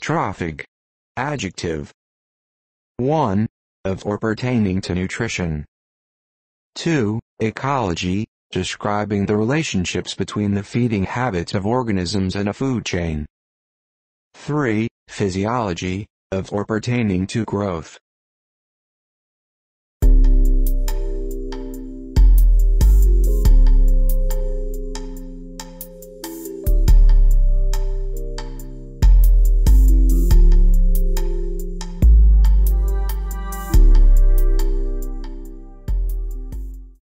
Trophic. Adjective. 1. Of or pertaining to nutrition. 2. Ecology, describing the relationships between the feeding habits of organisms and a food chain. 3. Physiology, of or pertaining to growth.